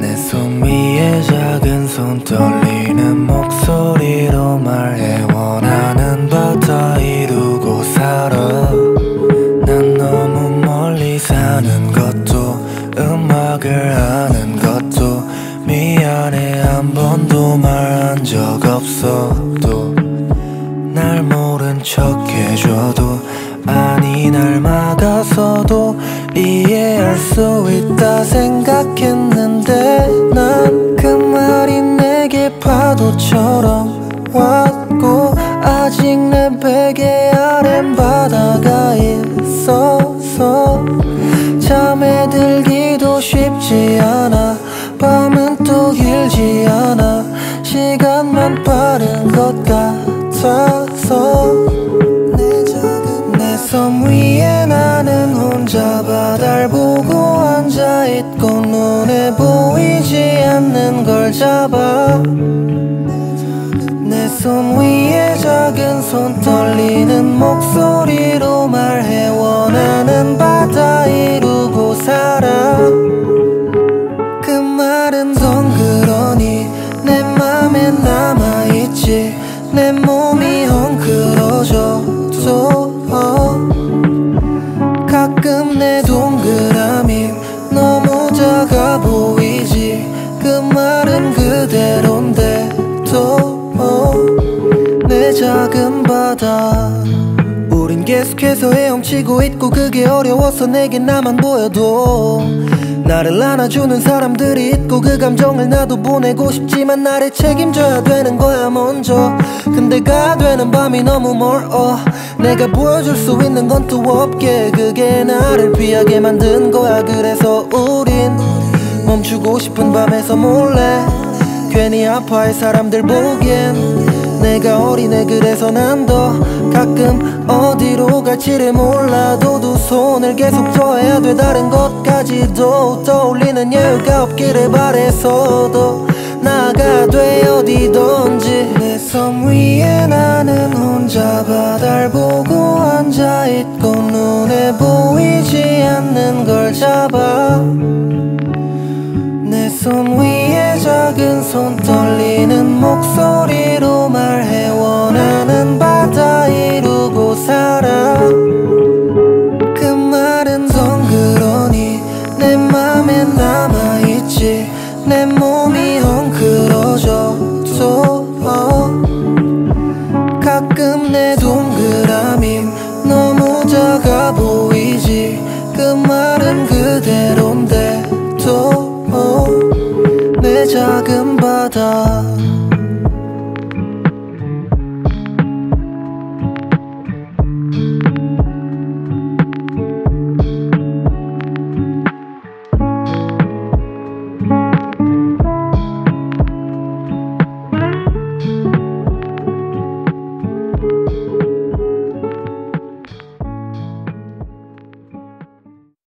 내손 위에 작은 손 떨리는 목소리로 말해. 원하는 바다 이루고 살아. 난 너무 멀리 사는 것도 음악을 하는 것도 미안해. 한 번도 말한 적 없어도 날 모른 척 해줘도 아니 날 막아서도 수 있다 생각했는데 난 그 말이 내게 파도처럼 왔고 아직 내 베개 아래 바다가 있어서 잠에 들기도 쉽지 않아 밤은 또 길지 않아 시간만 빠른 것 같아서 내섬 위에 나는 혼자 바 내손 위에 작은 손 떨리는 목소리로 말해 원하는 바다 이루고 살아. 그 말은 덩그러니 내 맘에 남아있지. 내 몸이 헝클어져도 작은 바다. 우린 계속해서 헤엄치고 있고 그게 어려워서 내겐 나만 보여도 나를 안아주는 사람들이 있고 그 감정을 나도 보내고 싶지만 나를 책임져야 되는 거야 먼저. 근데 가 되는 밤이 너무 멀어. 내가 보여줄 수 있는 건 또 없게. 그게 나를 피하게 만든 거야. 그래서 우린 멈추고 싶은 밤에서 몰래 괜히 아파할 사람들 보기엔 내가 어리네 그래서 난 더 가끔 어디로 갈지를 몰라도 두 손을 계속 더해야 돼. 다른 것까지도 떠올리는 여유가 없기를 바래서도 나가 돼 어디든지. 내 섬 위에 나는 혼자 바다를 보고 앉아있고 눈에 보이지 않는 걸 잡아. 내 손 위에 작은 손 떨리는 목소리